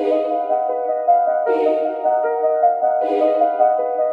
E, e, e, e.